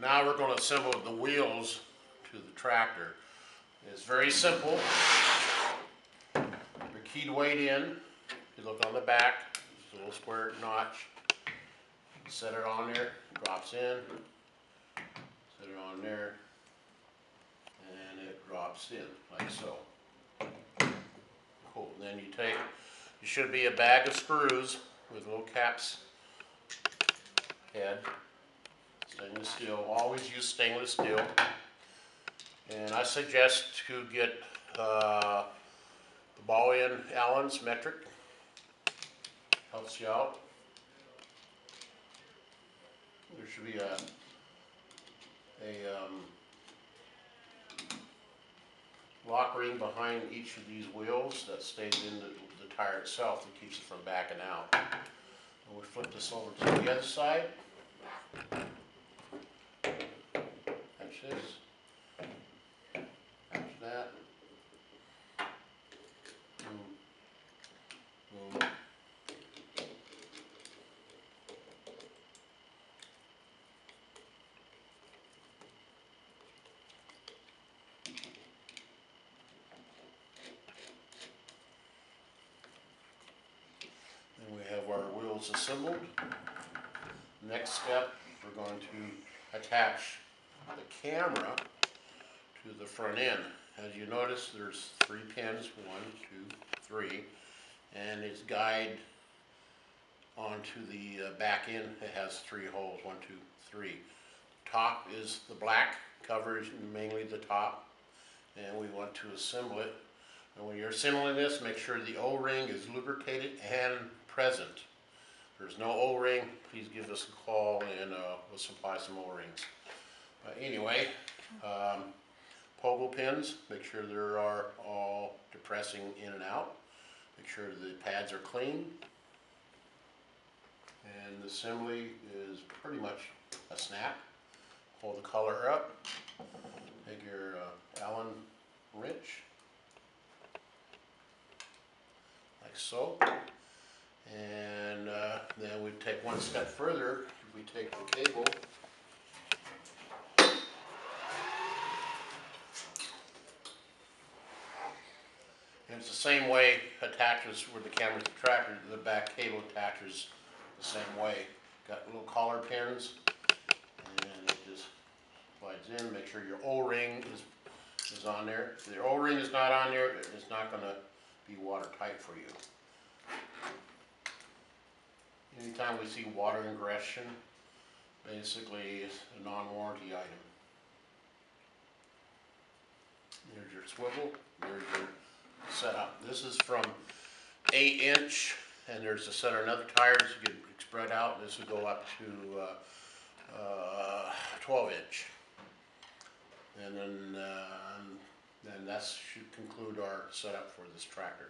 Now we're gonna assemble the wheels to the tractor. It's very simple. Your keyed weight in, you look on the back, there's a little square notch. Set it on there, drops in. Set it on there. And it drops in, like so. Cool, then you take, you should be a bag of screws with little caps. Head. Stainless steel, always use stainless steel. And I suggest to get, uh, the ball end Allen's metric. Helps you out. There should be a, a, um, lock ring behind each of these wheels that stays in the, the tire itself that keeps it from backing out. And we flip this over to the other side. This. That. And we have our wheels assembled. Next step, we're going to attach the camera to the front end. As you notice, there's three pins, one, two, three, and its guide onto the uh, back end, it has three holes, one, two, three. Top is the black, covers mainly the top, and we want to assemble it. And when you're assembling this, make sure the O-ring is lubricated and present. If there's no O-ring, please give us a call and uh, we'll supply some O-rings. Anyway, um, pogo pins, make sure they are all depressing in and out. Make sure the pads are clean. And the assembly is pretty much a snap. Pull the collar up. Take your uh, Allen wrench. Like so. And uh, then we take one step further, we take the cable. And it's the same way attaches where the the tractor, the back cable attaches the same way. Got little collar pins and it just slides in, make sure your O-ring is, is on there. If the O-ring is not on there, it's not gonna be watertight for you. Anytime we see water ingression, basically it's a non-warranty item. There's your swivel, there's your setup. This is from eight inch, and there's a set of another tires you can spread out. This would go up to, uh, uh, twelve inch. And then, uh, then that should conclude our setup for this tractor.